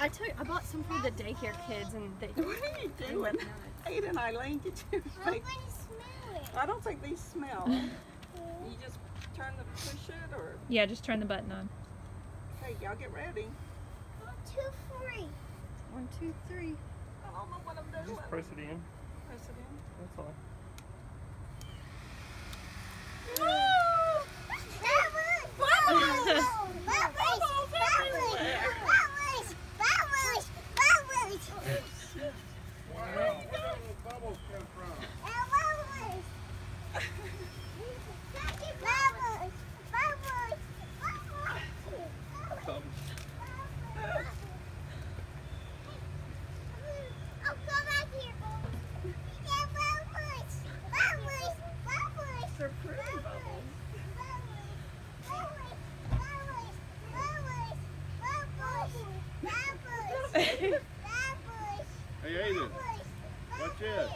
I took I bought some for the daycare kids and they What are you doing? Aiden and Eileen, did you I'm make? gonna smell it. I don't think these smell. You just turn the push it or, Yeah, just turn the button on. hey, y'all get ready. One, two, three. one, two, three. I don't know what I'm doing. Just press it in. They're pretty! Bubbles! Hey, Aiden, watch this.